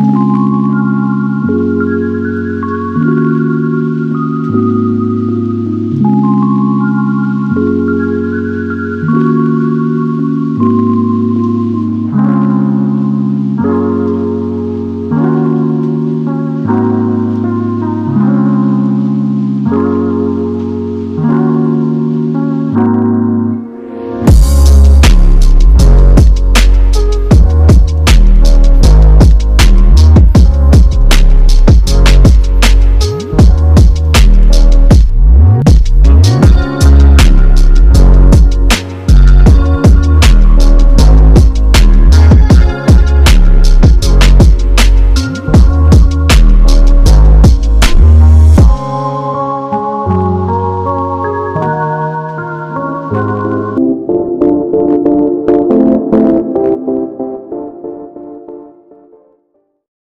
you